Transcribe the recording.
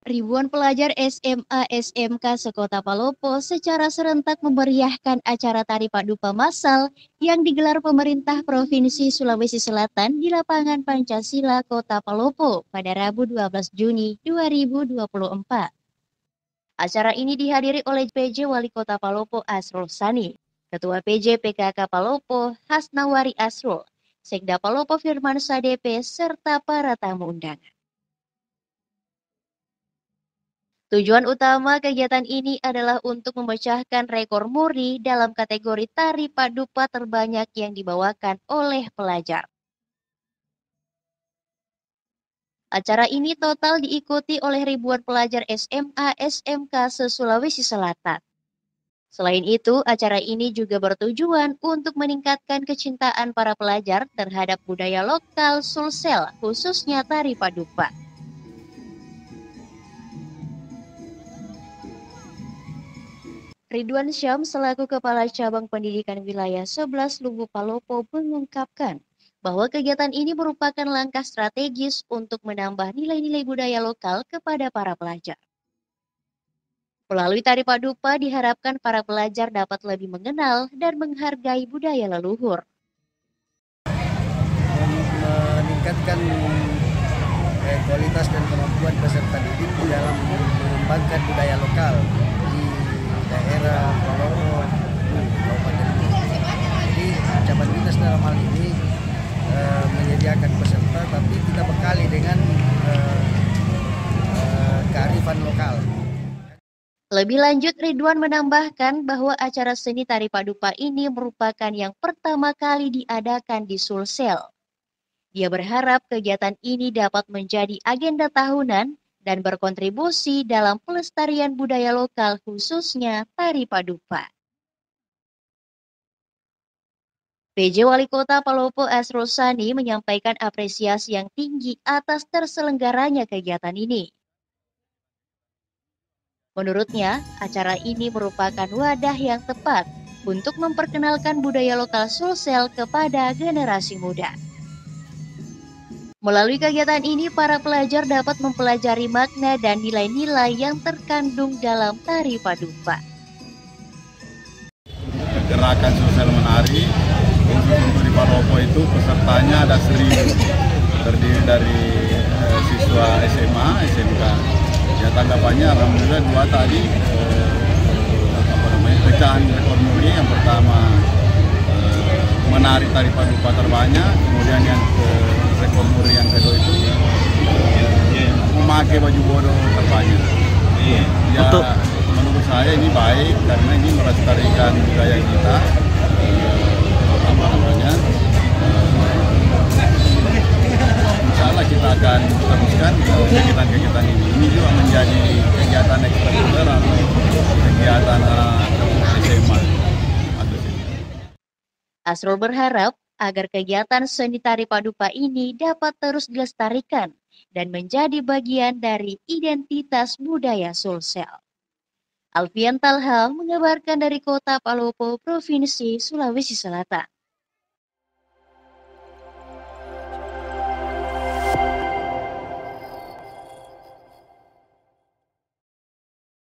Ribuan pelajar SMA SMK sekota Palopo secara serentak memeriahkan acara tari padupa massal yang digelar pemerintah Provinsi Sulawesi Selatan di lapangan Pancasila Kota Palopo pada Rabu 12 Juni 2024. Acara ini dihadiri oleh PJ Wali Kota Palopo Asrul Sani, Ketua PJ PKK Palopo Hasnawari Asrul, Sekda Palopo Firman Sadepe, serta para tamu undangan. Tujuan utama kegiatan ini adalah untuk memecahkan rekor muri dalam kategori tari padupa terbanyak yang dibawakan oleh pelajar. Acara ini total diikuti oleh ribuan pelajar SMA SMK se-Sulawesi Selatan. Selain itu, acara ini juga bertujuan untuk meningkatkan kecintaan para pelajar terhadap budaya lokal Sulsel, khususnya tari padupa. Ridwan Syam selaku Kepala Cabang Pendidikan Wilayah 11 Lubu Palopo mengungkapkan bahwa kegiatan ini merupakan langkah strategis untuk menambah nilai-nilai budaya lokal kepada para pelajar. Melalui tari padupa diharapkan para pelajar dapat lebih mengenal dan menghargai budaya leluhur. Meningkatkan eh, kualitas dan kemampuan peserta didik dalam mengembangkan budaya lokal daerah Palowo Kabupaten Jadi cabang dinas dalam hal ini e, menyediakan peserta tapi kita bekali dengan e, e, kearifan lokal. Lebih lanjut, Ridwan menambahkan bahwa acara seni tari padupa ini merupakan yang pertama kali diadakan di Sulsel. Dia berharap kegiatan ini dapat menjadi agenda tahunan dan berkontribusi dalam pelestarian budaya lokal khususnya tari padupa. PJ Wali Kota Palopo Asrul Sani menyampaikan apresiasi yang tinggi atas terselenggaranya kegiatan ini. Menurutnya, acara ini merupakan wadah yang tepat untuk memperkenalkan budaya lokal Sulsel kepada generasi muda. Melalui kegiatan ini, para pelajar dapat mempelajari makna dan nilai-nilai yang terkandung dalam tari padupa. Gerakan sosial menari untuk di Palopo itu pesertanya ada seribu terdiri dari eh, siswa SMA, SMK. Ya tanggapannya alhamdulillah dua tadi eh, apa namanya pecahan rekor muri yang pertama eh, menari tari padupa terbanyak, kemudian yang ke rekor muri yang kedua itu memakai baju bodoh terbanyak. Iya. Ya, Untuk menurut saya ini baik karena ini melestarikan budaya kita. Eh, apa namanya? Eh, insya Allah kita akan teruskan kegiatan-kegiatan ini. Ini juga menjadi kegiatan ekstrakurikuler atau kegiatan SMA. Asrul berharap agar kegiatan seni tari padupa ini dapat terus dilestarikan dan menjadi bagian dari identitas budaya Sulsel. Alfian Talha mengabarkan dari kota Palopo, Provinsi Sulawesi Selatan.